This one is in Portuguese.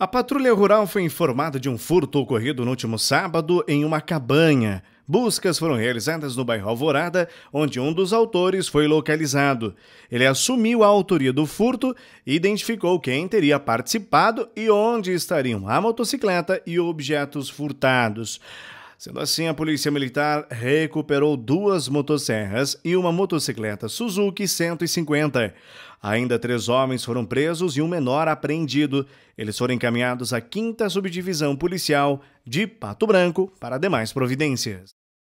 A patrulha rural foi informada de um furto ocorrido no último sábado em uma cabanha. Buscas foram realizadas no bairro Alvorada, onde um dos autores foi localizado. Ele assumiu a autoria do furto e identificou quem teria participado e onde estariam a motocicleta e objetos furtados. Sendo assim, a Polícia Militar recuperou duas motosserras e uma motocicleta Suzuki 150. Ainda três homens foram presos e um menor apreendido. Eles foram encaminhados à 5 Subdivisão Policial de Pato Branco para demais providências.